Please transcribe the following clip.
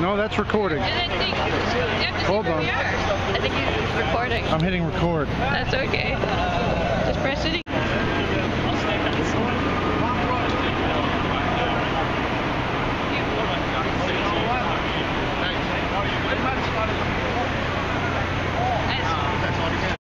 No, that's recording. And I think you have to Hold on. I think it's recording. I'm hitting record. That's okay. Just press it.